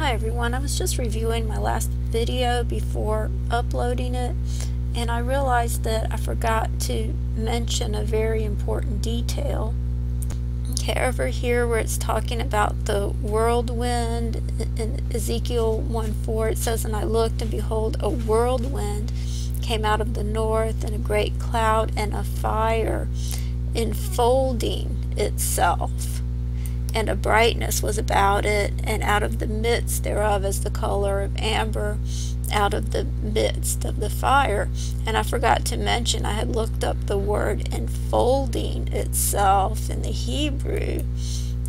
Hi everyone, I was just reviewing my last video before uploading it and I realized that I forgot to mention a very important detail. Okay, over here where it's talking about the whirlwind in Ezekiel 1:4 it says, And I looked and behold a whirlwind came out of the north and a great cloud and a fire enfolding itself and a brightness was about it, and out of the midst thereof is the color of amber, out of the midst of the fire. And I forgot to mention, I had looked up the word enfolding itself in the Hebrew,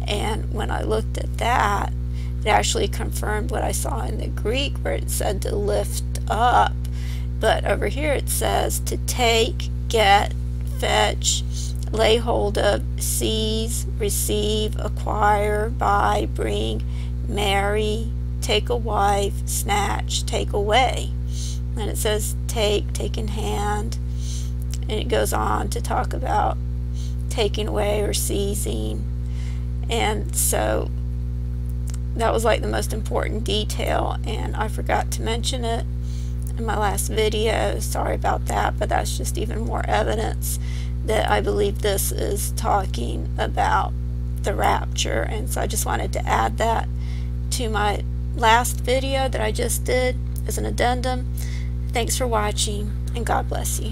and when I looked at that, it actually confirmed what I saw in the Greek where it said to lift up. But over here it says to take, get, fetch, lay hold of, seize, receive, acquire, buy, bring, marry, take a wife, snatch, take away. And it says take, take in hand. And it goes on to talk about taking away or seizing. And so that was like the most important detail, and I forgot to mention it in my last video. Sorry about that, but that's just even more evidence that I believe this is talking about the rapture. And so I just wanted to add that to my last video that I just did as an addendum. Thanks for watching and God bless you.